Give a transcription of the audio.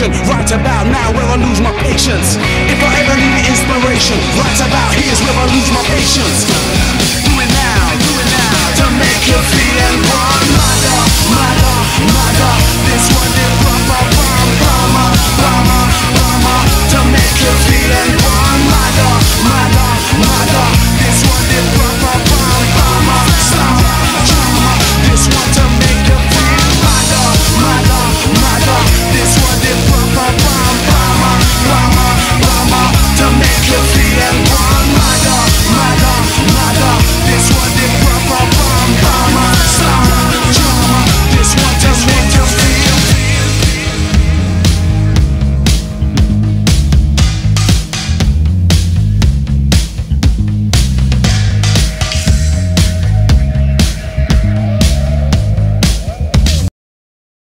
Right about now, where I lose my patience. If I ever need inspiration, right